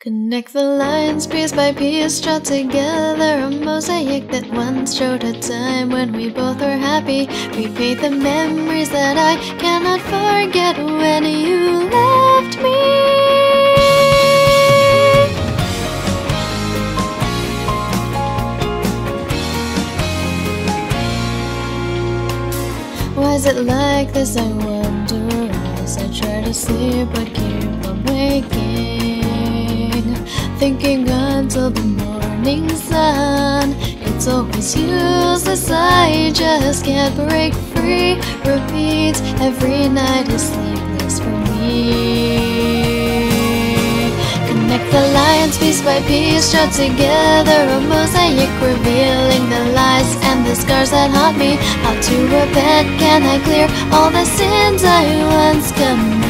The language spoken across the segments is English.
Connect the lines piece by piece, draw together a mosaic that once showed a time when we both were happy. Repaint the memories that I cannot forget when you left me. Is it like this? I wonder as I try to sleep but keep on waking until the morning sun. It's always useless, I just can't break free. Repeat every night is sleepless for me. Connect the lines piece by piece, draw together a mosaic, revealing the lies and the scars that haunt me. How to repent? Can I clear all the sins I once committed?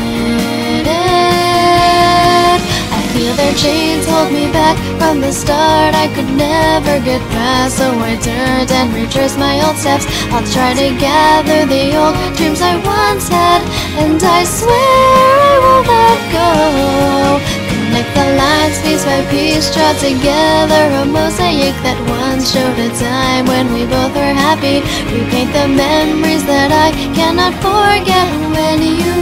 Chains hold me back from the start. I could never get past So I turned and retraced my old steps. I'll try to gather the old dreams I once had And I swear I won't let go. Connect the lines piece by piece Draw together a mosaic that once showed a time When we both were happy. Repaint the memories that I cannot forget When you